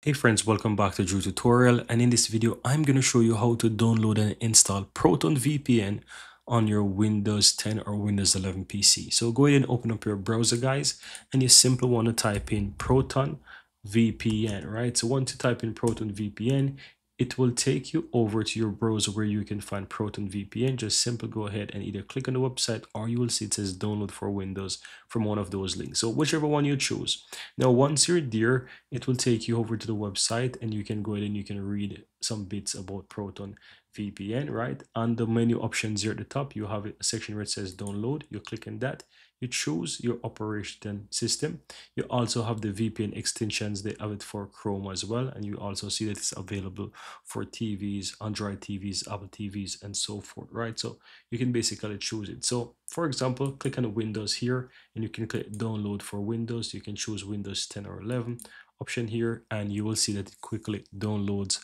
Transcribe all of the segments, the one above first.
Hey friends, welcome back to Drew Tutorial and in this video I'm going to show you how to download and install Proton VPN on your Windows 10 or Windows 11 PC. So go ahead and open up your browser guys and you simply want to type in Proton VPN, right? So once you type in Proton VPN, it will take you over to your browser where you can find Proton VPN. Just simply go ahead and either click on the website or you will see it says download for Windows from one of those links. So whichever one you choose. Now, once you're there, it will take you over to the website and you can go ahead and you can read some bits about Proton VPN, right? On the menu options here at the top, you have a section where it says download. You click on that you choose your operation system. You also have the vpn extensions they have it for chrome as well and you also see that it's available for tvs android tvs apple tvs and so forth right? So you can basically choose it. So for example click on windows here and you can click download for windows. You can choose windows 10 or 11 option here and you will see that it quickly downloads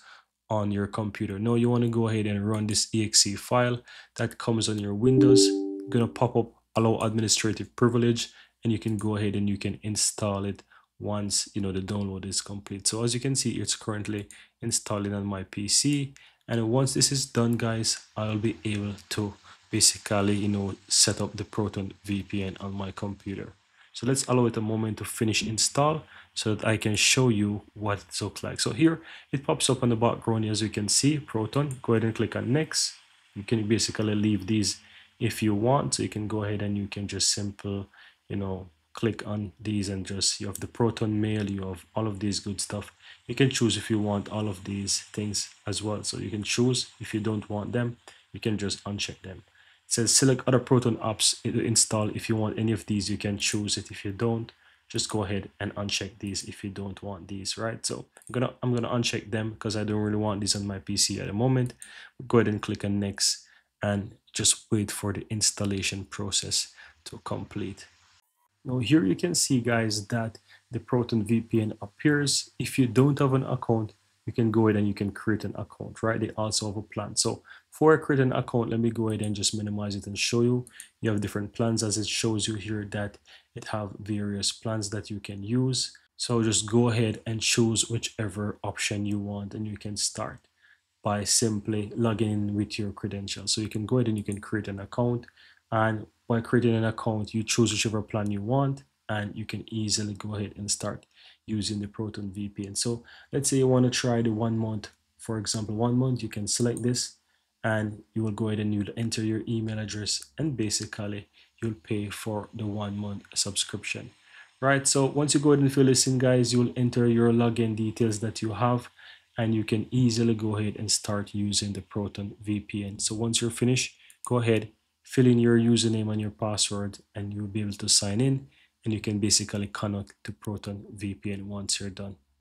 on your computer. Now you want to go ahead and run this exe file that comes on your windows. Gonna pop up allow administrative privilege and you can go ahead and you can install it once you know the download is complete. So as you can see it's currently installing on my pc and once this is done guys i'll be able to basically you know set up the proton vpn on my computer. So let's allow it a moment to finish install so that i can show you what it looks like. So here it pops up on the background as you can see proton. Go ahead and click on next. You can basically leave these if you want so you can go ahead and you can just simple you know click on these and just you have the proton mail you have all of these good stuff. You can choose if you want all of these things as well. So you can choose if you don't want them you can just uncheck them. It says select other proton apps install. If you want any of these you can choose it. If you don't just go ahead and uncheck these if you don't want these right? So i'm gonna i'm gonna uncheck them because i don't really want these on my pc at the moment. Go ahead and click on next and just wait for the installation process to complete. Now here you can see guys that the Proton VPN appears. If you don't have an account, you can go ahead and you can create an account, right? They also have a plan. So for create an account, let me go ahead and just minimize it and show you. You have different plans as it shows you here that it have various plans that you can use. So just go ahead and choose whichever option you want and you can start by simply logging in with your credentials. So you can go ahead and you can create an account and by creating an account, you choose whichever plan you want and you can easily go ahead and start using the Proton VPN. So let's say you want to try the one month, for example, one month, you can select this and you will go ahead and you'll enter your email address and basically you'll pay for the one month subscription right so once you go ahead and fill this in guys you'll enter your login details that you have and you can easily go ahead and start using the Proton VPN. So once you're finished, go ahead, fill in your username and your password and you'll be able to sign in and you can basically connect to Proton VPN once you're done.